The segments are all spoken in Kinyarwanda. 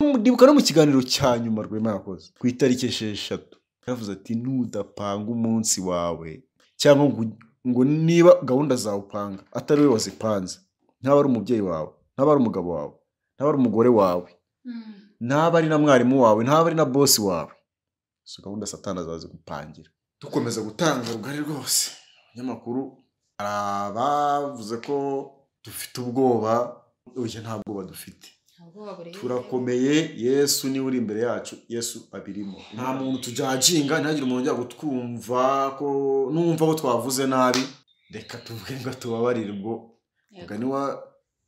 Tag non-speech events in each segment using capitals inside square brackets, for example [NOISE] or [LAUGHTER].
ndibuka no mu kiganiro cya nyuma rwema yakoze. Ku itariki esheshatu. Yaravuze ati nudapanga umunsi wawe. Cyangwa ngo, niba gahunda zawe upanga atari we wazipanze. Ntaba ari umubyeyi wawe ntaba ari umugabo wawe ntaba ari umugore wawe ntaba ari na mwarimu wawe ntaba ari na bosi wawe. Izo gahunda satani azazigupangira dukomeza gutanga rugari rwose. Abanyamakuru hari abavuze ko dufite ubwoba oya nta bwoba dufite. Turakomeye yesu ni we uri imbere yacu yesu abirimo. Nta muntu tujajinga ntihagire umuntu ujya kutwumva ko numva ko twavuze nabi. Reka tuvuge ngo atubabarire ubwo. Mugani wa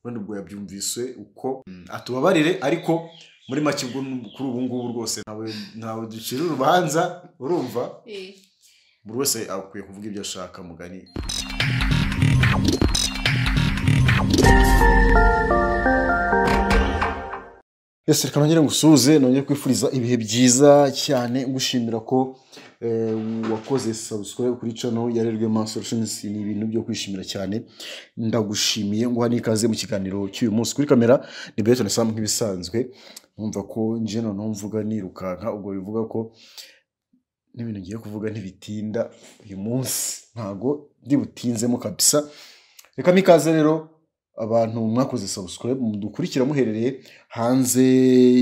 wenda ubwo yabyumvise uko atubabarire ariko muri make ubwo kuri ubu ngubu rwose ntawe ntawe ducira urubanza urumva? Buri wese akwiye kuvuga ibyo ashaka mugani Yes, reka nongere ngusuhuze nongere kwifuriza ibihe byiza cyane ngushimira ko eh, wakoze subscribe kuri channel ya Rerwema Solutions. Ni ibintu byo kwishimira cyane. Ndagushimiye nguha n'ikaze mu kiganiro cy'uyu munsi kuri kamera. Ni Beto Sam nk'ibisanzwe. Numva ko nje noneho mvuga nirukanka ubwo bivuga ko n'ibintu ngiye kuvuga ntibitinda uyu munsi. Ntago ndi butinzemo kabisa. Reka mikaze rero abantu mwakoze subscribe mudukurikira muherereye hanze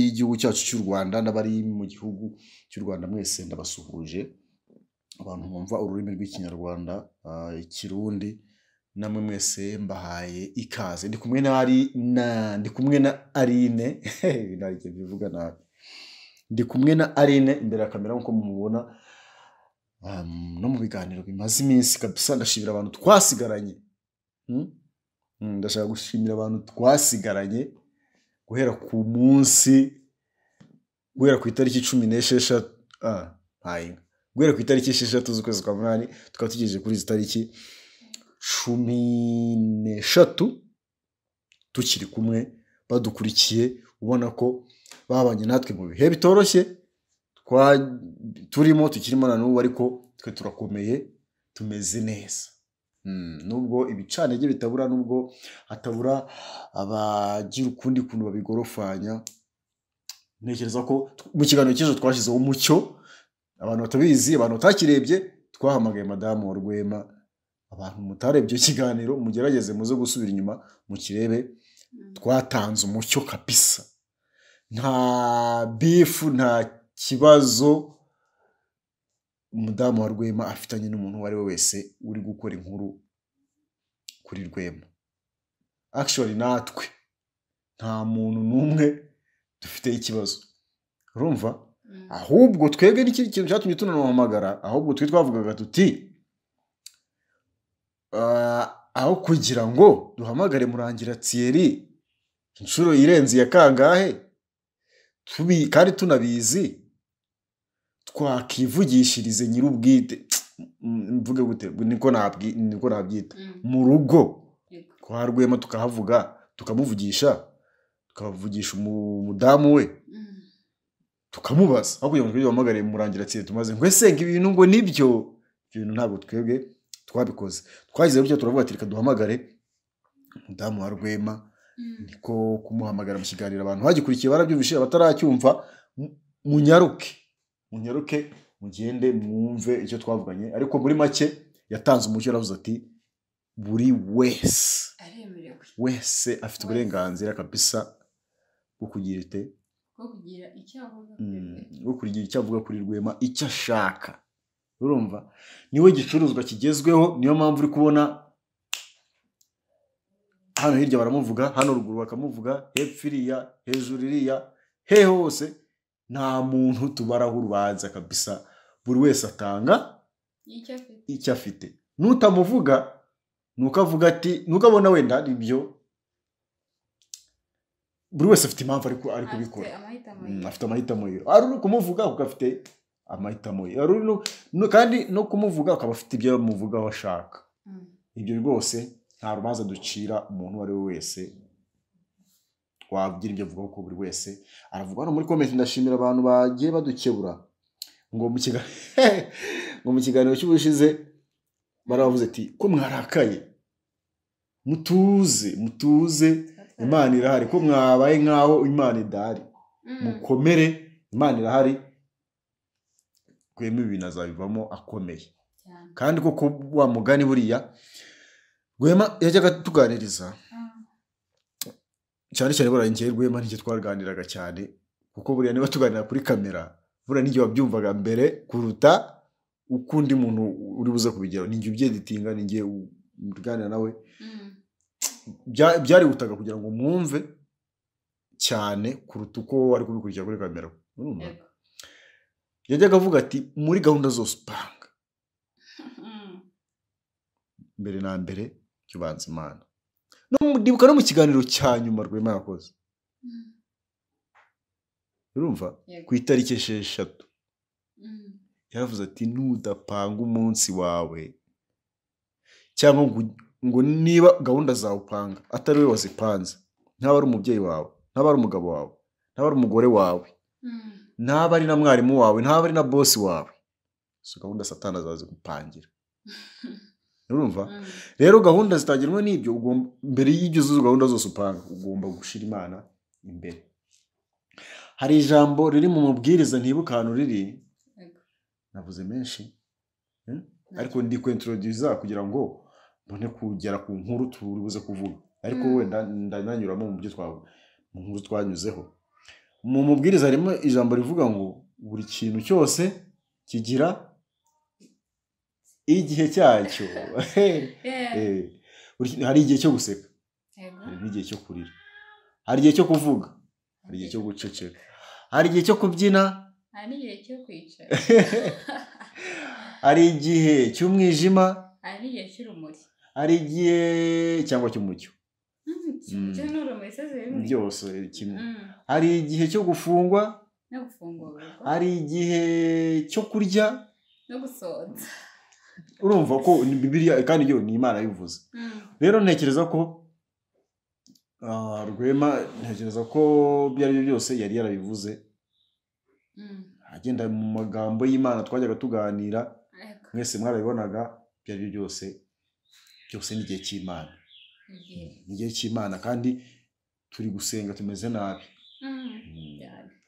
y'igihugu cyacu cy'u Rwanda n'abari mu gihugu cy'u Rwanda mwese ndabasuhuje. Abantu bumva ururimi rw'ikinyarwanda ah, ikirundi namwe mwese mbahaye ikaze. Ndi kumwe na ari na ndi kumwe na Arine [LAUGHS] bivuga nabi. Ndi kumwe na Arine imbere ya kamera nk'uko mumubona um, no mu biganiro bimaze iminsi kabisa ndashimira abantu twasigaranye. Hmm? Mm, ndashaka gushimira abantu twasigaranye guhera ku munsi guhera ku itariki cumi n'esheshatu guhera ku itariki esheshatu z'ukwezi kwa munani tukaba tugejeje kuri izi tariki cumi n'eshatu tukiri kumwe badukurikiye ubona ko babanye natwe mu bihe bitoroshye turimo tukirimo na n'ubu ariko twe turakomeye tumeze neza. Nubwo ibicanege bitabura nubwo hatabura abagira ukundi kuntu babigorofanya ntekereza ko mu kiganiro cy'ejo twashyizeho umucyo. Abantu batabizi abantu batakirebye twahamagaye madamu wa rwema abantu mutarebye icyo kiganiro mugerageze muze gusubira inyuma mukirebe. Twatanze umucyo kabisa. Nta bifu nta kibazo. Umudamu wa rwema afitanye n'umuntu uwo ari we wese uri gukora inkuru kuri rwema. Actually natwe nta muntu n'umwe dufiteho ikibazo. Urumva? Ahubwo twebwe n'ikindi kintu cyatumye tunamuhamagara ahubwo twe twavugaga tuti "Ah, aho kugira ngo duhamagare murangira Thierry inshuro irenze iya kangahe? Kandi tunabizi twakivugishirize nyir'ubwite. Mvuge gute? Niko nabyita. Mu rugo kwa rwema tukahavuga tukamuvugisha tukavugisha umu- umudamu we. Tukamubaza. Aho kugira ngo twebwe duhamagare murangira Thierry tumaze. Ngo ese ngo ibintu ngo ni byo ibyo bintu ntabwo twebwe twabikoze. Twagize bityo turavuga ati reka duhamagare umudamu wa rwema. Niko kumuhamagara mu kiganiro abantu. Bagikurikiye barabyumvise abataracyumva mu- munyaruke. Munyaruke mugende mwumve icyo twavuganye. Ariko muri make yatanze umucyo aravuze ati buri wese wese afite uburenganzira kabisa bwo kugira ite? Mm, we. bwo kugira icyo avuga kuri rwema icyo ashaka. Urumva? Niwe gicuruzwa kigezweho niyo mpamvu uri kubona hano hirya baramuvuga hano ruguru bakamuvuga hepfo iriya hejuru iriya he hose. Nta muntu tubaraho urubanza kabisa. Buri wese atanga icyo afite. nutamuvuga nuko avuga ati nuko abona wenda ari byo buri wese afite impamvu ari ku- ari kubikora. afite amahitamo Mm, ye afite amahitamo ye ari uri kumuvuga kuko afite amahitamo ye kandi no kumuvuga akaba afite ibyo amuvugaho ashaka. Mm. ibyo rwose nta rubanza ducira umuntu uwo ari we wese wagira ibyo avuga kuko buri wese aravuga. Hano muri komenti ndashimira abantu bagiye badukebura. Ngo mu [LAUGHS] kiganiro cy'ubushize baravuze ati ko mwarakaye? Mutuze mutuze. Imana irahari. Ko mwabaye nk'aho imana idahari? Mm. mukomere. Imana irahari. Rwema ibintu azabivamo akomeye. Kandi koko wa mugani buriya rwema yajyaga atuganiriza Ah. Cyane cyane buriya njyewe rwema nijye twaganiraga cyane kuko buriya niba tuganira kuri kamera buriya nijye wabyumvaga mbere kuruta uko undi muntu uri buze kubigeraho. Ninjye ubyeditinga ninjye uganira nawe. Mm. bya- byarihutaga kugira ngo mwumve cyane kuruta uko wari kubikurikira kuri kamera. Yajyaga avuga ati muri gahunda zose upanga. [LAUGHS] Mm. mbere na mbere jya ubanza imana ndibuka no mu kiganiro cya nyuma rwema yakoze. Mm. urumva? Ku itariki esheshatu. Mm. yaravuze ati nudapanga umunsi wawe. Cyangwa ngo, niba gahunda zawe upanga atari we wazipanze. Ntaba ari umubyeyi wawe ntaba ari umugabo wawe ntaba ari umugore wawe Mm. ntaba ari na mwarimu wawe ntaba ari na bosi wawe. Izo gahunda satani azazigupangira [LAUGHS] urumva? Mm. rero gahunda zitagerwa n'ibyo ugomba mbere y'ibyo izo gahunda zose upanga ugomba gushyira imana imbere. Hari ijambo riri mu mubwiriza ntibuka ahantu riri? Navuze menshi? Eh? ariko ndi kwintroduza kugira ngo mbone kugera ku nkuru turi buze kuvuga. Ariko Mm. wenda ndananyuramo mu byo twa mu nkuru twanyuzeho. Mu mubwiriza harimo ijambo rivuga ngo buri kintu cyose kigira igihe cyacyo. [LAUGHS] Hari igihe cyo guseka. Hari n'igihe cyo kurira. Hari igihe cyo kuvuga. Hari igihe cyo guceceka. Hari igihe cyo kubyina. Hari n'igihe cyo kwicara [LAUGHS] hari igihe cy'umwijima. Hari n'igihe cy'urumuri. Hari igihe cyangwa cy'umucyo. Mm, se zimwe byose kimwe. Mm. hari igihe cyo gufungwa. Hari igihe cyo kurya. No gusoza urumva ko ni bibiliya kandi yo ni imana yabivuze Mm. rero ntekereza ko ah, rwema ntekereza ko ibyo ari byo byose yari yarabivuze Mm. agenda mu magambo y'imana twajyaga tuganira mwese mwarabibonaga ibyo ari byo byose byose ni igihe cy'imana Igihe. ni igihe cy'imana kandi turi gusenga tumeze nabi Mm. Mm,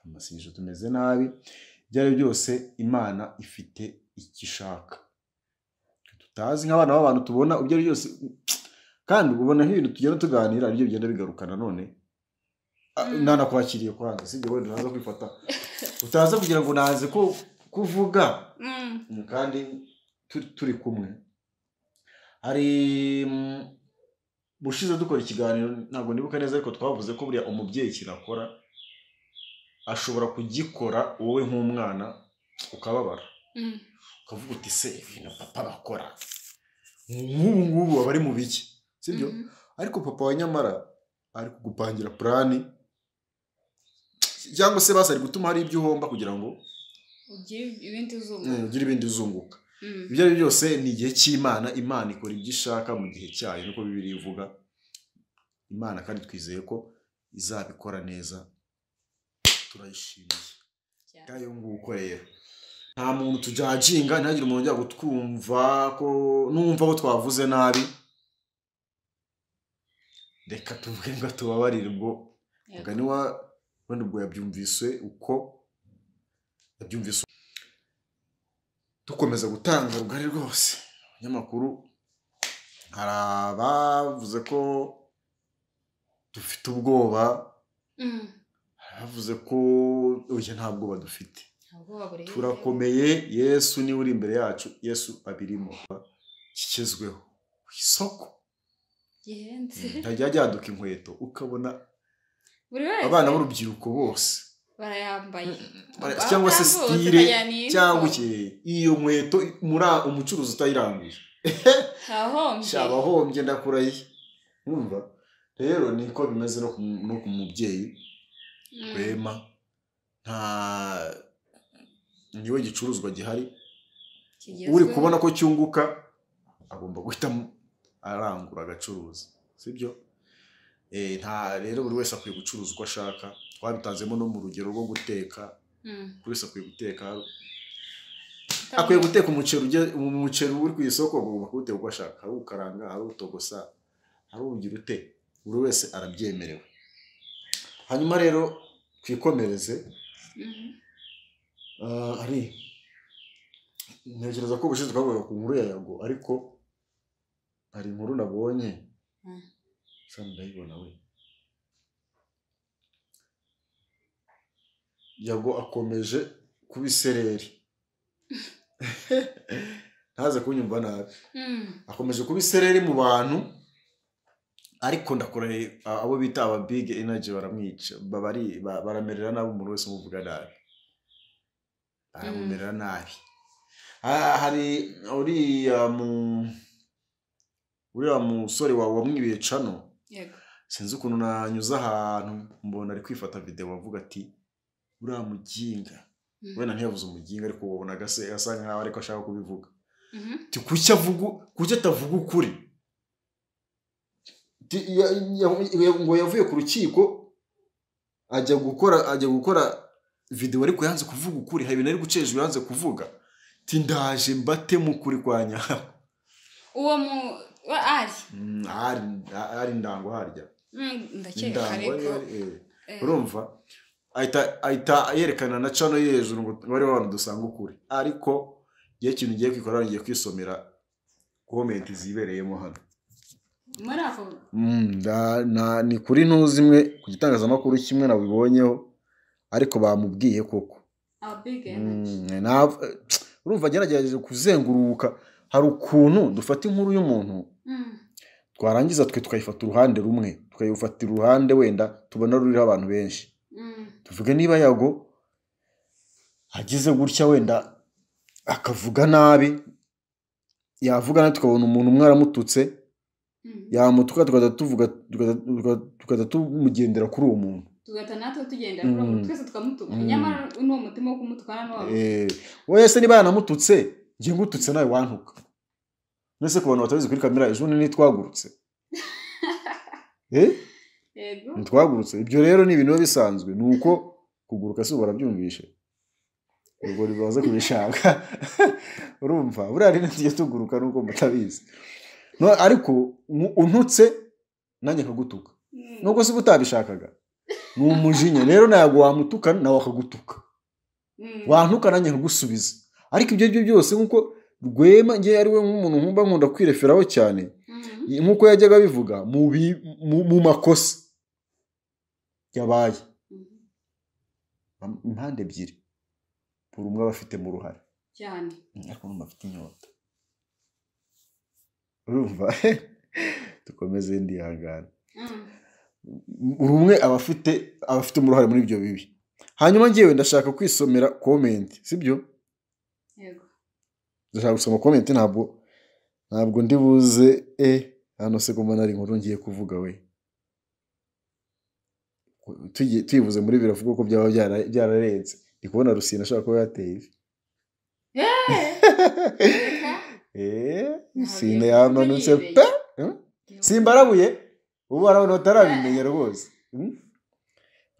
amasengesho tumeze nabi ibyo ari byo byose imana ifite icyo ishaka tutazi nk'abana b'abantu tubona ibyo ari byo byose kandi ubona nk'ibintu tugenda tuganira ari byo bigenda bigaruka nanone Ah, Mm. nanakwakiriye kwanza sibyo wenda utaza kwifata utaza kugira ngo naze ko kuvuga Mm. Mm, kandi turi, kumwe hari bushize dukora ikiganiro ntabwo nibuka neza ariko twavuze ko buriya umubyeyi kirakora ashobora kugikora wowe nk'umwana ukababara. Ukavuga uti se ibintu papa bakora. Nk'ubu ngubu aba ari mu biki sibyo Mhm. ariko papa wa nyamara ari kugupangira purani cyangwa se basi ari gutuma hari ibyo uhomba kugira ngo ugire ibindi uzunguka. Mm. ibyo ari byo byose ni igihe cy'imana imana ikora ibyo ishaka mu gihe cyayo niko bibiri ivuga. Imana kandi twizeye ko izabikora neza. Turayishimiye. Ngayo nguko rero. Nta muntu tujajinga ntihagire umuntu ujya kutwumva ko numva ko twavuze nabi. Reka tuvuge ngo tubabarire ubwo. Mugani wa wenda ubwo yabyumvise uko yabyumvise dukomeza gutanga rugari rwose. Abanyamakuru hari abavuze ko dufite ubwoba. Mm. hari abavuze ko nta bwoba dufite. Turakomeye yesu ni we uri imbere yacu yesu abirimo kigezweho ku isoko. Gihenze ntajya ryaduka inkweto ukabona abana b'urubyiruko bose. barayambaye. Bara- Baba cyangwa se sitire cyangwa iyo nkweto muri umucuruzi utayiranguje Hahombye. [LAUGHS] shaba ahombye ndakurahiye. Mwumva? Rero niko bimeze no ku mubyeyi. Mm. rwema nta ni we gicuruzwa gihari. Uri kubona ko cyunguka agomba guhita arangura agacuruza. Sibyo? Eh, nta rero buri wese akwiye gucuruza uko ashaka. Twabitanzemo no mu rugero rwo guteka. Mm. buri wese akwiye guteka akwiye guteka umuceri uri ku isoko agomba kuwuteka uko ashaka. Hari ukaranga hari utogosa hari ugira ute? Buri wese arabyemerewe. Hanyuma rero twikomereze. Ah, ari ntekereza ko ubushize twavugaga ku nkuru ya yago ariko hari inkuru nabonye sani ndayibona we yago akomeje kuba isereri ntaze kunyumva nabi akomeje kuba isereri mu bantu ariko ndakurahiye a- abo bita aba big energy baramwica baramerera nabi umuntu wese umuvuga nabi baramumerera nabi. Hari uriya mu uriya musore wawe wamwibiye cano yego. Sinzi ukuntu nanyuze ahantu mbona ari kwifata videwo avuga ati uriya muginga. Mhm. wenda ntiyavuze umuginga ariko wabona agase asa nkaho ariko ashaka kubivuga. Mhm. Ati, kuki avuga kuki atavuga ukuri? Ngo yavuye ku rukiko ajya gukora ajya gukora videwo ariko yanze kuvuga ukuri hari ibintu ari gucejwe yanze kuvuga. Ati, ndaje mbatemo ukuri kwa nyawe uwo mu wa ari? Mm, ahari ahari ndango harya. Mm, ndakeka ariko ari- eh. eh, urumva? Ahita ahita yerekana na cano yo hejuru ngo bari abantu dusanga ukuri. Ariko igihe ikintu ugiye kwikora ngiye kwisomera komenti zibereyemo hano. Mm, ni kuri ntuzi imwe ku gitangazamakuru kimwe nabibonyeho. Ariko bamubwiye koko. Mm, urumva agerageje kuzenguruka. Hari ukuntu dufata inkuru y'umuntu Mm. twarangiza twe tukayifata uruhande rumwe tukayifatira uruhande wenda tubona ruriho abantu benshi. Mm. tuvuge niba yago agize gutya wenda akavuga nabi yavuga nabi tukabona umuntu umwe aramututse yamutuka tukajya tuvuga tukajya tumugendera kuri uwo muntu. Tugendera kuri uwo Mm. twese tukamutuka. Mm. nyamara n'uwo mutima wo kumutukana n'uwo Eh, wese niba yanamututse njye ngututse nawe wantuka. Mbese ku bantu batabizi kuri kamera ejo bundi ntitwagurutse [LAUGHS] eh? Ntitwagurutse ibyo rero ni ibintu biba bisanzwe. Ni uko kuguruka si barabyumvishe ubwo ribaze kubishaka. [LAUGHS] Urumva. Buriya rero tujya tuguruka nuko mutabizi. No ariko untutse nanjye nkagutuka. Mm. nubwo se uba utabishakaga ni umujinya rero ntabwo wamutuka nawe akagutuka. Mm. wantuka nanjye nkagusubiza. Ariko ibyo ari byo byose nk'uko rwema ngewe ari we nk'umuntu nkumva nkunda kwireferaho cyane Mm. nk'uko yajyaga abivuga mu mu- mu makosa. Yabaye. Mm. impande ebyiri. Buri umwe aba afitemo uruhare cyane. Ariko numva afite inyota. Urumva? [LAUGHS] Dukomeze ndihangana. Buri umwe aba afite aba afitemo uruhare muri ibyo bibi. Hanyuma ngewe ndashaka kwisomera komenti sibyo? Yego. Ndashaka gusoma komenti ntabwo ntabwo ndi buze e hano se ko mbona ari inkuru ngiye kuvuga we. Tuyivuze muri biravuga ko byaba byara- byararenze. Ndi kubona rusine ashobora kuba yateye ivi rusine yamanutse pe Hmm? simbarabuye ubu abantu batarabimenya rwose. Hmm?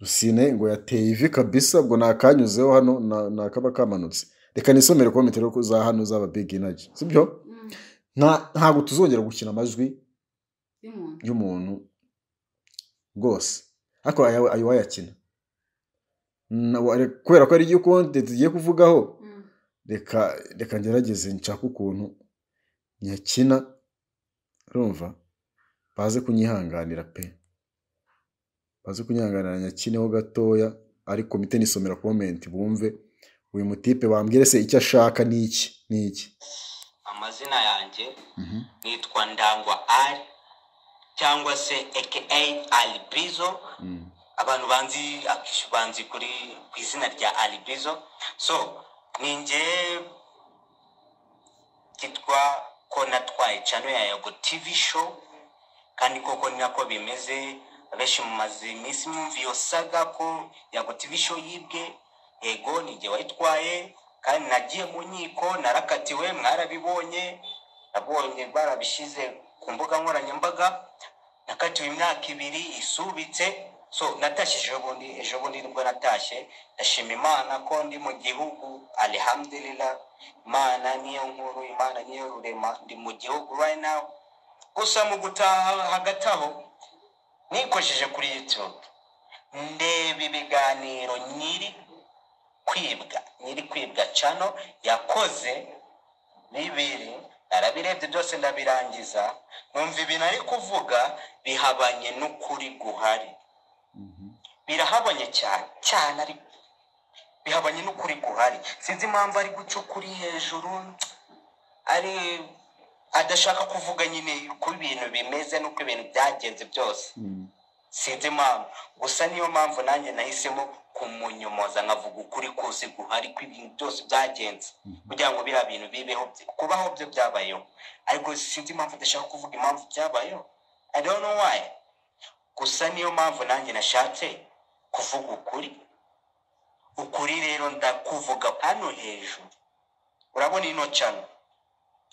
rusine ngo yateye ivi kabisa ubwo nakanyuzeho hano na- nakaba kamanutse. Reka nisomere komenti rero za hano z'aba big energy. Sibyo? Mm. nta ntabwo tuzongera gukina amajwi y'umuntu. rwose. Ariko ayo wayakina. Na- wa- kubera ko ari ibyo konti tugiye kuvugaho. Mm. reka reka ngerageze nshake ukuntu nyakina. Urumva baze kunyihanganira pe. Baze kunyihanganira nyakineho gatoya ariko mite nisomera komenti bumve. Uyu mutipe bambwire se icyo ashaka ni iki? Ni iki? Amazina yanjye Mhm. nitwa ndangwa ari cyangwa se aka alibizo Mm. abantu banzi banzi kuri ku izina rya alibizo so ni njye kitwa ko natwaye cano ya yago tv show. Kandi koko ni nako bimeze. Abenshi mumaze iminsi mwumva iyo saga ko tv show yibwe. Ego ni njye wayitwaye kandi nagiye mu nkiko narakatiwe mwarabibonye. Nabonye barabishyize ku mbuga nkoranyambaga. Nakatiwe imyaka ibiri isubitse. So natashye ejo bundi ejo bundi ni bwo natashye ndashima imana ko ndi mu gihugu. Alihamdulillah imana niyo nkuru imana niyo rurema. Ndi mu gihugu right now. Gusa mu gutaha hagati aho nikojeje kuri youtube. Ndeba ibiganiro nyiri kwibwa nyiri kwibwa cano yakoze bibiri narabirebye byose ndabirangiza numva ibintu ari kuvuga bihabanye n'ukuri guhari. Birahabanye cyane cyane ariko bihabanye n'ukuri guhari. Sinzi impamvu ari guca ukuri hejuru ari adashaka kuvuga nyine uko ibintu bimeze n'uko ibintu byagenze byose. Sinzi impamvu. Gusa niyo mpamvu nanjye nahisemo kumunyomoza nkavuga ukuri kose guhari ko ibintu byose byagenze. Kugira ngo biriya bintu bibeho kubaho byo byabayeho. Ariko sinzi impamvu adashaka kuvuga impamvu byabayeho. I don't know why. Gusa niyo mpamvu nanjye nashatse kuvuga ukuri. Ukuri rero ndakuvuga hano hejuru. Urabona ino cano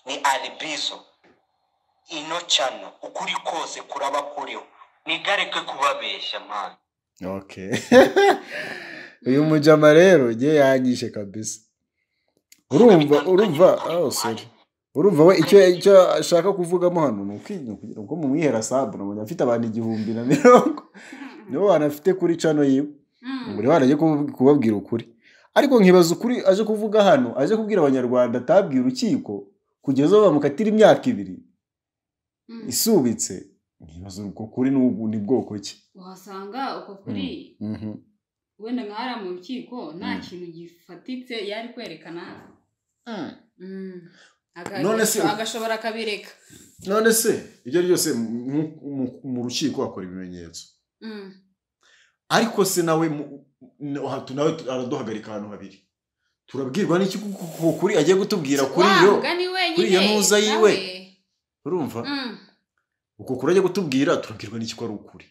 ni alibizo ino cano ukuri kose kuraba kuriho nigareke kubabeshya okay [LAUGHS] uyu mujama rero nge yanyishe kabisa. Urumva urumva oh sorry. Urumva we icyo icyo ashaka kuvugamo hano ni ukwirinda kugira ngo mumwihera sabu nabonye afite abantu igihumbi na mirongo. Nibo bantu afite kuri cano yiwe. Buri wese ajya kubabwira ukuri. Ariko nkibaza ukuri aje kuvuga hano aje kubwira abanyarwanda atabwira urukiko kugeza aho bamukatira imyaka ibiri. Isubitse. Nkibaza ubwo kuri ni bwoko ki? Uhasanga uko kuri Mhm. wenda nk'ahariya mu rukiko nta Mm. kintu gifatitse yari kwerekana. Agashobora akabireka. None se ibyo ari byose mu- rukiko hakora ibimenyetso. Ariko se nawe nawe araduhagarika ahantu habiri. Turabwirwa n'iki kuri agiye kutubwira kuri Wa yo mugani wenyine kuri iyo ntuza yiwe. urumva? Mm. uko kuri agiye kutubwira turabwirwa n'iki ko ari ukuri?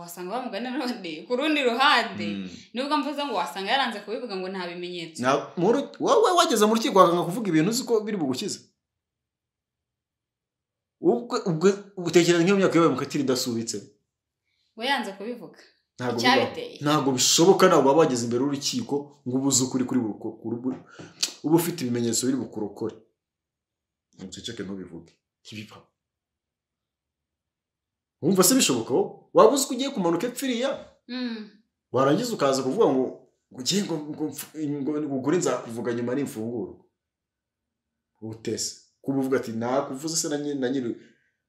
Wasanga bamugana none ku rundi ruhande. Mm. nubwo mvuze ngo wasanga yaranze kubivuga ngo nta bimenyetso. Mu wowe wageze mu rukiko wakanga kuvuga ibintu uzi ko biri bugukize? Ubwo ubwo utekereza nk'iyo myaka yawe mukatira idasubitse? We yanze kubivuga. Ntabwo bishoboka ntabwo waba wageze imbere y'urukiko ngo ubu uzi ukuri kuri buri uba ufite ibimenyetso biri bukurokore. Ntuceceke ntubivuge. Ntibibaho wumva se bishoboka? Waba uzi ko ugiye kumanuka epfiriya Mm. warangiza ukaza kuvuga ngo ugiye ngo ukuri nzakuvuga nyuma n'imfunguro utese. Kuba uvuga ati nakuvuze se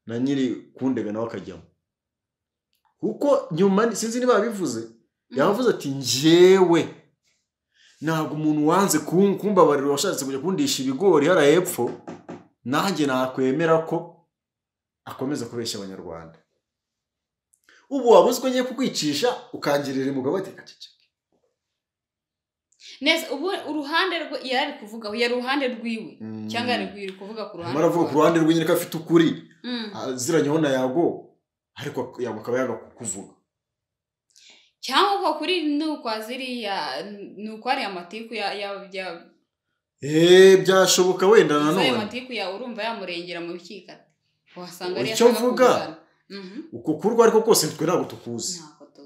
na nyiri kundega nawe akajyamo kuko nyuma sinzi niba yabivuze yavuze ati njyewe ntabwo umuntu wanze kum- kumbabarira washatse kujya kundisha ibigori hariya hepfo nanjye nakwemera ko akomeza kubeshya abanyarwanda. Ubu waba uzi ko ngiye kukwicisha ukangirira umugabo ati "Aceceke." neza ubu uruhande rwe yari ari kuvugaho yari uruhande rwiwe. Mm. cyangwa yari kuvuga ku ruhande aravuga ku ruhande rwe nyine ko afite ukuri. Mm. aziranyeho na yago ariko akaba yanga kukuvuga cyangwa uko kuri ni ukwa ziriya ni uko ari amatiku eee byashoboka wenda ayo nanone matiku yawe urumva yamurengera mu rukiko ati wasanga ariyo ashaka kuzana. Mhm. uko uko ariko kose twe ntabwo tukuzi.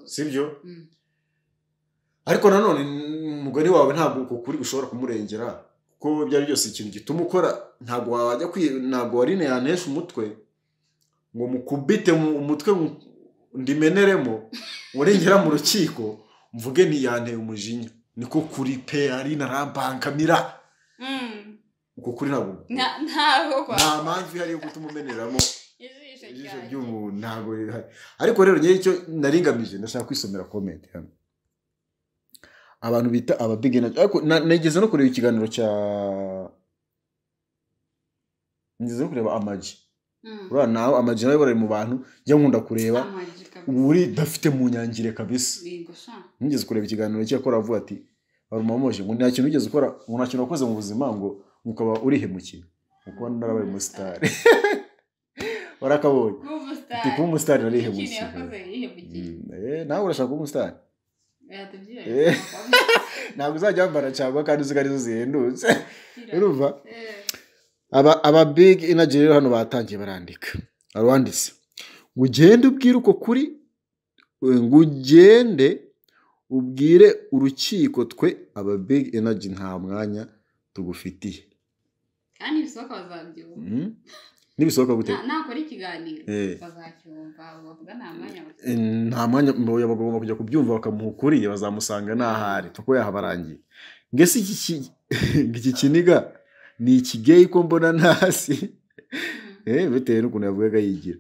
Sibyo? Mm. ariko nanone umugore wawe ntabwo uko kuri ushobora kumurengera. Kuko ibyo ari byose ikintu gituma ukora ntabwo wajya ntabwo warine yanesha umutwe. Ngo mukubite mu umutwe mu- ndimeneremo urengera mu rukiko mvuge ntiyanteye umujinya. Niko kuri pe ari narambangamira Mm. uko kuri ntabwo Nta- mpamvu ihari yo gutuma umeneramo ijisho ry'umuntu ntabwo rihari ariko rero ngewe icyo naringamije ndashaka kwisomera komenti hano. Abantu bita aba big energy ariko na- nigeze no kureba ikiganiro cya nigeze no kureba amaji. Uriya nawe amaji nawe bari mu bantu njya nkunda kureba uri dafite mu nyangire kabisa. Nigeze kureba ikiganiro cye akora avuga ati barumamoje ngo nta kintu wigeze ukora ngo nta kintu wakoze mu buzima ngo ukaba urihemukiye kuko narabaye umusitari [LAUGHS] warakabonye ati kuba umusitari narihemukiye. Mm, eh, nawe urashaka kuba umusitari Yatubwiye. Eh. [LAUGHS] ntabwo uzajya wambara cyangwa kandi uzi ko ari zo zihendutse urumva? Eh. Aba big energy rero hano batangiye barandika. Hari uwanditse ngo ugende ubwire uko kuri eh, ngo ugende ubwire urukiko twe aba big energy nta mwanya tugufitiye. Kandi ibisohoka bazabyumva. Mm. nibisohoka gute? Na- nakora ikiganiro. Eh. bazacyumva bavuga nta mwanya bafite. Eh, nta mwanya bagomba kujya kubyumva bakamuha ukuri bazamusanga n'ahari. Kuko yahabarangiye ki- [LAUGHS] iki kiniga? Ni ikigeyi ko mbona ntasi Mm. eh bitewe n'ukuntu yavugaga yigira.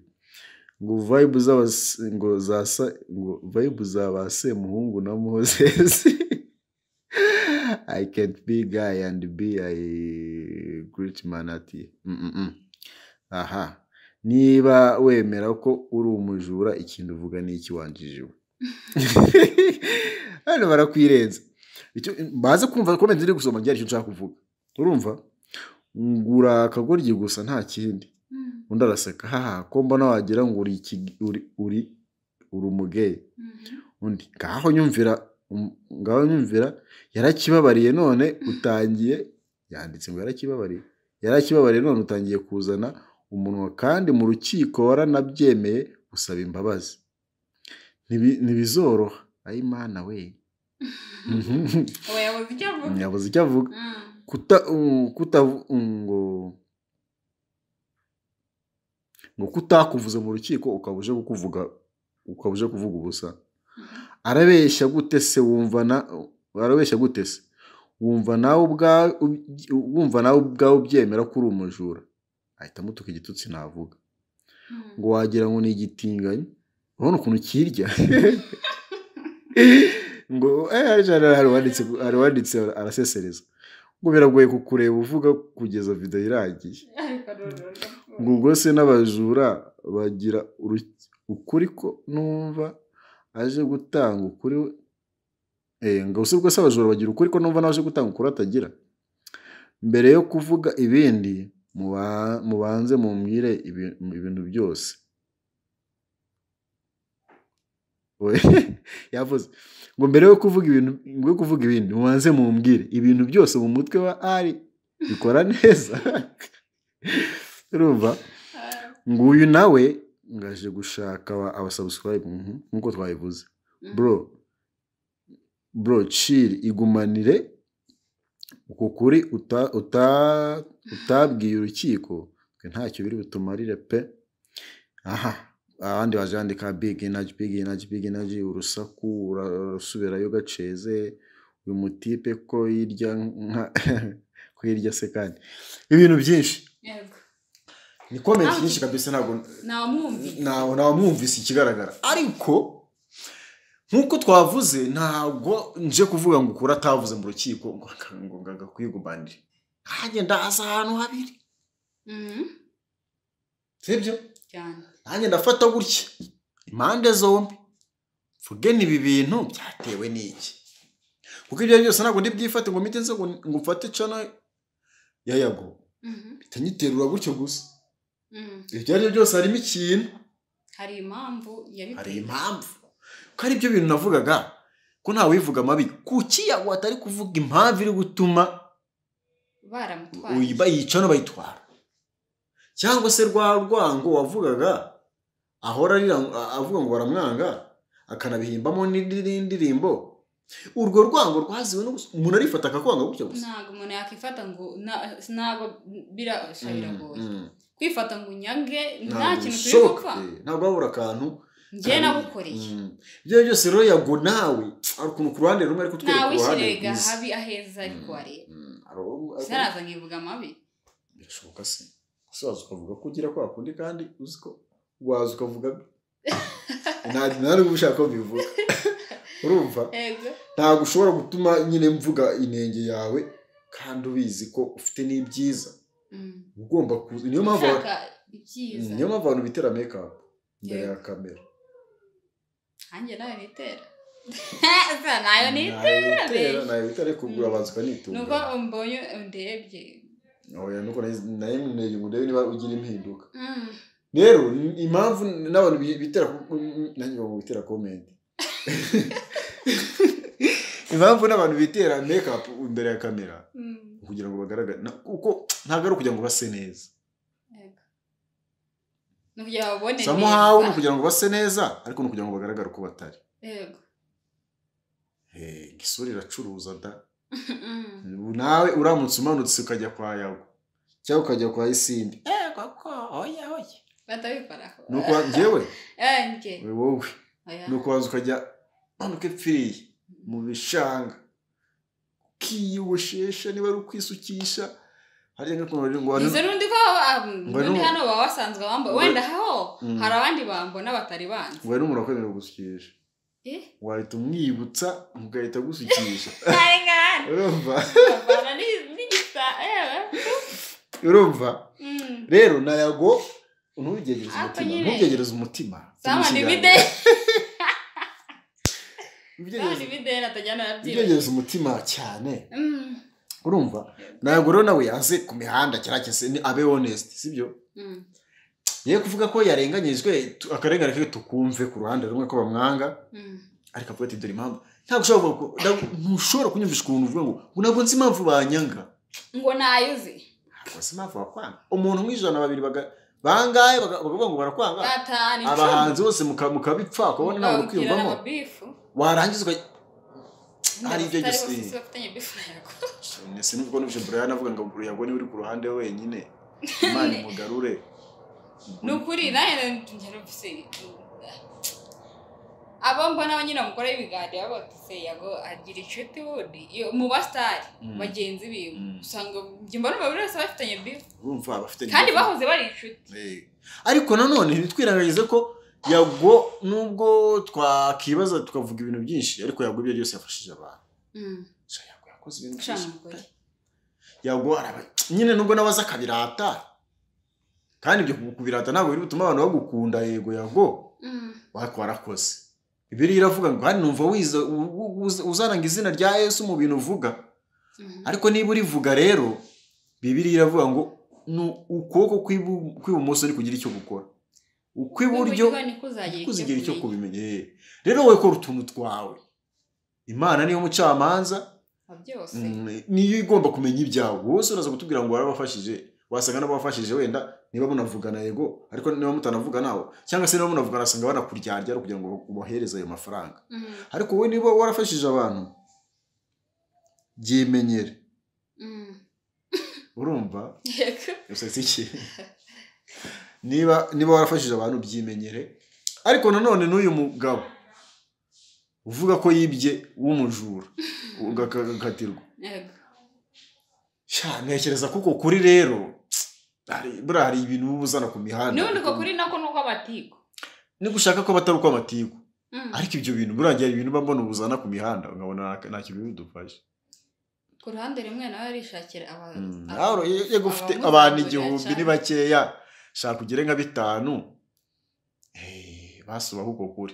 Ngo z'aba ngo za sa ngo vibe za ba semuhungu na moses. [LAUGHS] I can't be guy and be a great man mm. aha. Niba wemera ko uri umujura ikintu uvuga ni iki wanjijiwe [LAUGHS] hano barakwirenza baze kumva komenti ziri gusoma ryari icyo nshaka kuvuga? Urumva? Ngura akagoryi gusa nta kindi. Mm. undi araseka haha ko mbona wagira ngo uri uri umugeyi Mhm. undi ngaho nyumvira um, ngaho nyumvira yarakibabariye none utangiye yanditse ngo yarakibabariye. Yarakibabariye none utangiye kuzana umunwa kandi mu rukiko waranabyemeye gusaba imbabazi. Ntibi- ntibizoroha ayi mana we. [LAUGHS] Yabuze icyo avuga. Kuta kuta ngo ngo kutakuvuze mu rukiko ukaba uje kukuvuga ukaba uje kuvuga ubusa. Arabeshya gute se wumva na arabeshya gute se? Wumva nawe ubwawe ubyemera ko uri umujura? Ahita amutuka igitutsi navuga. Mm. ngo wagira ngo ni igitinganyi? Urabona ukuntu kirya? [LAUGHS] Ngo eh hari uwanditse arasesereza ngo biragoye kukureba uvuga kugeza video irangiye. Ngo ubwo se n'abajura bagira ukuri ko numva aje gutanga ukuri eh ngo se ubwo se abajura bagira ukuri ko numva nawe aje gutanga ukuri atagira? Mbere yo kuvuga ibindi muba- mubanze mumbwire ibi- ibintu byose We, [LAUGHS] yavuze. Ngo mbere yo kuvuga ibintu ngo yo kuvuga ibindi mubanze mumbwire. Ibintu byose mu mutwe wa ari bikora neza. [LAUGHS] Urumva? Ngo uyu nawe ngaje gushaka aba- abasubscribe mhm, nk'uko twabivuze. Bro bro chill. Igumanire. Uku kuri uta- uta- utabwiye urukiko. Ntacyo biri butumarire pe. Aha. Abandi baje bandika big energy big energy big energy urusaku urasubirayo gaceze uyu mutipe ko hirya nka [LAUGHS] ko hirya se kandi. Ibintu byinshi. Ni comment Ah. nyinshi kabisa ntabwo ntawumwumvise ntawe mwumvise ikigaragara. Ariko nk'uko twavuze ntabwo nje kuvuga ngo ukuri atavuze mu rukiko ngo agakwigumanire nanjye ndaza ahantu habiri. Mhm. sibyo? Cyane. Nanjye ndafata gutya. Impande zombi. Mvuge ni ibi bintu byatewe n'iki? Kuko ibyo byose ntabwo ndi bwifate ngo mpite ngo mfate cana ya yago Mhm. gutyo gusa. Mhm. ibyo ari byo byose harimo ikintu. Hari impamvu hari impamvu. Ko ari byo bintu navugaga ko ntawe wivuga amabi kuki yago atari kuvuga impamvu iri gutuma baramutwaye. uyi- bayica bayitwara. Cyangwa se rwa rwango wavugaga ahora avuga ngo baramwanga akanabihimbamo n'indi ndirimbo urwo rwango rwaziwe gusa umuntu arifata akakwanga gutyo gusa? Ntabwo umuntu yakifata ngo ntabwo birasha biragoye Mm, mm. kwifata ngo unyange nta kintu turi gupfa. Ntabwo wabura akantu. Njye nagukoreye. Mm. ibyo ari byo byose rero yago nawe hari ukuntu ku ruhande rumwe ari kutwereka ntawe uruhande ishyirega rwiza habi aheza ariko wareba. Mm, saraza nkivuga amabi birashoboka se. Ese waza ukavuga ko ugira kwa kundi kandi uzi ko waza ukavuga nta nta n'ubwo ushaka ko mbivuga. Urumva? [LAUGHS] Ntabwo ushobora gutuma nyine mvuga inenge yawe kandi ubizi ko ufite n'ibyiza. Mm. ugomba kuza niyo mpamvu ibyiza. Niyo mpamvu abantu bitera mekapu imbere ya kamera nanjye nawe nitera. Nayo nitera [LAUGHS] na yo bitera ariko Mm. urabanza nuko ukanitunga mbonye ndebye. Oya nuko na yo niba ugira impinduka. Mm. Rero impamvu n'abantu bi- bitera nanjye ngo bitera komenti [LAUGHS] impamvu n'abantu bitera mekapu imbere ya kamera Mm. kugira ngo bagaragare na- kuko ntabwo ari ukugira ngo base neza Ego. ni ukugira ngo babone samuhawe ni neza ukugira ngo base neza ariko ni ukugira ngo bagaragare uko batari. Eh, isura iracuruza da. Ubu nawe uramutse umanutse ukajya kwa yago cyangwa ukajya kwa isindi eh koko oya oya batabikoraho ni uko njyewe njye we wowe ni ukubanza ukajya manuka epfiriye mu bishanga ukiyogoshesha niba ari ukwisukisha hariya nko kumva ngo izo n'undi ko nu- hano baba basanzwe bambaye wenda ho hari abandi bambona batari banzi ngo n'umuntu wakwemerera gusukisha wahita umwibutsa mugahita gusukisha Kare ngana. urumva urumva rero nayago ntubyegereze umutima ntubyegereze umutima. Ubyegereze [LAUGHS] umutima cyane. Mm. urumva? Ntabwo rero nawe yaze ku mihanda cyangwa ni abe honest sibyo Mm. ye kuvuga ko yarenganyijwe akarengane ke tukumve ku ruhande rumwe ko bamwanga. Mm. ariko avuga ati dore impamvu. Ntabwo ushobora ntushobora kunyumvisha ukuntu uvuga ngo ngo ntabwo nzi impamvu banyanga. Ngo nayuzi ntabwo nzi impamvu bakwanga umuntu nk'ijana babiri baga- bangahe? Bakavuga ngo barakwanga? Abahanzi bose muka- mukabipfa ukabona ntabwo uri Mukabwirana kwiyumvamo amabifu warangiza hari ibyo yago sinubwo nubwo Brian avuga ngo Brian ni we uri ku ruhande we wenyine [LAUGHS] imana imugarure. Ni ukuri ngero mfise abo mbona nyine mukora ibiganiro bose se yago agira inshuti wundi iyo- mu basitari bagenzi biwe usanga mbona buri wese bafitanye bifu kandi bahoze bari inshuti ariko nanone ntitwirengagize ko yago nubwo twakibaza tukavuga ibintu byinshi ariko yago ibyo byose yafashije abantu Sha, yago yakoze ibintu byinshi yago araba- nyine nubwo nawe aza akabirata kandi ibyo kubirata ntabwo biri butuma abantu bagukunda yego yago warakoze bibiri iravuga ngo hano numva wize u- u- uza- uzananga izina rya yesu mu bintu uvuga. Ariko niba urivuga rero bibiliya iravuga ngo ni ukuboko kw'ibu- kw'ibumoso ni kugira icyo gukora. Ukw'iburyo kuzigira icyo kubimenya. Rero wowe kora utuntu twawe. Imana niyo mucamanza. Mm, niyo igomba kumenya ibyawe. Wose uraza kutubwira ngo warabafashije wasanga n'abafashije wenda niba munavugana yego ariko niba mutanavuga nawe cyangwa se niba munavugana asanga banakuryarya kugira ngo ubahereze ayo mafaranga. Mhm. ariko wowe niba warafashije abantu byimenyere Mhm. [LAUGHS] urumva? Iki niba niba warafashije abantu byimenyere. Ariko nanone n'uyu mugabo uvuga ko yibye w'umujura. [LAUGHS] Ugakatirwa ntekereza ko uko kuri rero buriya hari ibintu uba uzana ku mihanda. N'ubundi kuri nako ni ukw'amatiku ni gushaka ko batari uko amatiku. Mhm. ariko ibyo bintu buriya hari ibintu uba mbona ubuzana ku mihanda nkabona nta- kintu bidufasha. Ku ruhande rumwe nawe arishakira Mm, nawe yego ufite abantu igihumbi ni bakeya shaka ugere nka bitanu. Eh, basubaho uko kuri.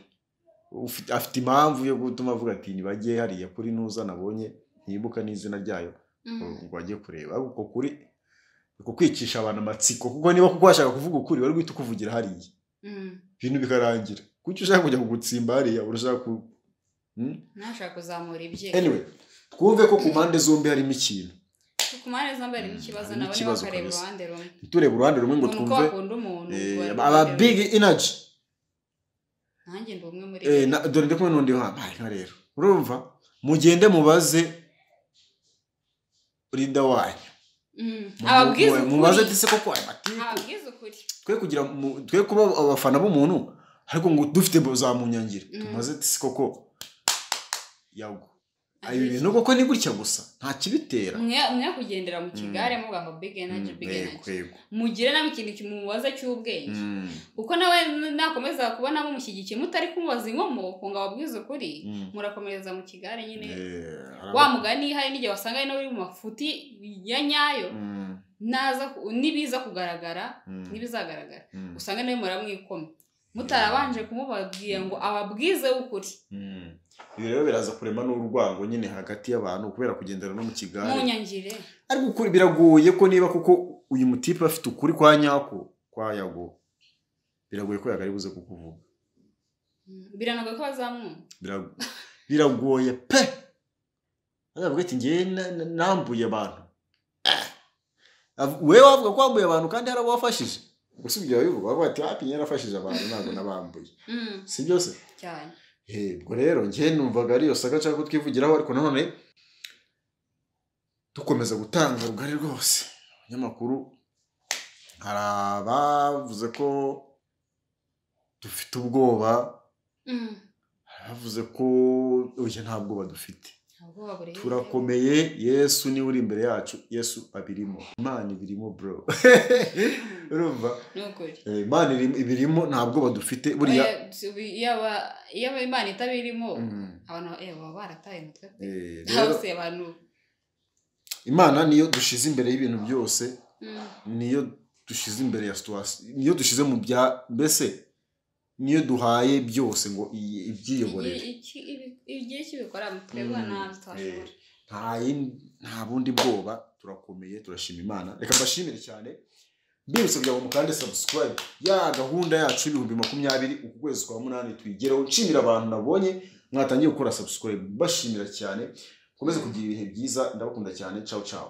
Afite impamvu yo gutuma avuga ati ntibajye hariya kuri ntuza nabonye ntibuka n'izina ryayo. Mhm. ngo bajye kureba. Uko kuri uko kwicisha abantu amatsiko kuko niba kuko washaka kuvuga ukuri wari guhita ukuvugira hariya. Mhm. ibintu bikarangira. Kuki ushaka kujya kugutsimba hariya urashaka ku Hmm? ntashaka kuzamura ibye. Anyway twumve ko ku mpande zombi harimo ikintu. Ku mpande zombi harimo ikibazo harimo nabo ikibazo bakareba uruhande rumwe. Ntiturebe uruhande rumwe ngo twumve. eh, aba uruhande big rumwe. energy. Nanjye ndi umwe muri Eh, dore ndi kumwe n'undi wambaye nka rero. Urumva? Mugende mubaze rida wanyu ababwiza mu- mubaze ukuri ati se koko aya matiku ababwiza ukuri twe kugira twe kuba abafana b'umuntu ariko ngo dufite za munyangire Mm. tumaze ati se koko. Yago. Ibi bintu koko ni gutya gusa nta kibitera. Mwe mwe kugendera mu kigare muvuga ngo big energy Mm, big energy. mugire nawe ikintu kimubaza cy'ubwenge. Mm, kuko nawe nakomeza kubona mumushyigikiye mutari kumubaza inkomoko ngo ababwize ukuri mm. murakomereza mu kigare nyine. Wa mugani hari n'igihe wasanga ari nawe uri mu mafuti ya nyayo Mm, nibiza kugaragara mm, n'ibizagaragara. Mm, usanga nawe muramwikoma mutarabanje kumubabwira ngo ababwize ukuri. Mm. Ibi rero biraza kurema n'urwango nyine hagati y'abantu kubera kugendera no mu kigare. Munyangire. Ariko ukuri biragoye ko niba kuko uyu mutipe afite ukuri kwa nyako kwa yago biragoye ko yagari buze kukuvuga. Mm, biranagoye ko bazamwumva. Bira- biragoye pe! Azavuga ati ngewe na- na- nambuye abantu. Eh! Av- wewe wavuga ko wambuye abantu kandi hari abo wafashije? Gusa ibyo babivuga bavuga ati hapi yarafashije abantu ntabwo nabambuye. Mm, si byose? Cyane. Ubwo rero njye numvaga ari iyo saga nshaka ko twivugiraho ariko nanone dukomeza gutanga rugari rwose abanyamakuru hari abavuze ko dufite ubwoba Mm. hari abavuze ko nta bwoba dufite ntabwo baburiye turakomeye yesu ni we uri imbere yacu yesu abirimo. Imana ibirimo bro. [LAUGHS] Urumva? Eh, imana iri- ibirimo nta bwoba dufite buriya si- yaba imana itabirimo Mm. abantu eh, baba barataye umutwe. Pe Eh, cyangwa rero se abantu. Imana niyo dushize imbere y'ibintu byose Mm. niyo dushize imbere ya situwasiyo niyo dushize mu bya mbese niyo duhaye byose ngo ibyiyoborere igihe kibikora twebwe Mm. ntabwo twashobora nta yindi- nta bundi bwoba turakomeye turashima imana. Reka mbashimire cyane mbibutse kugira ngo mukande subscribe. Ya gahunda yacu y'ibihumbi makumyabiri uku kwezi kwa munani tuyigereho nshimira abantu nabonye mwatangiye gukora subscribe. Mbashimira cyane mukomeze kugira ibihe byiza ndabakunda cyane. Ciao ciao.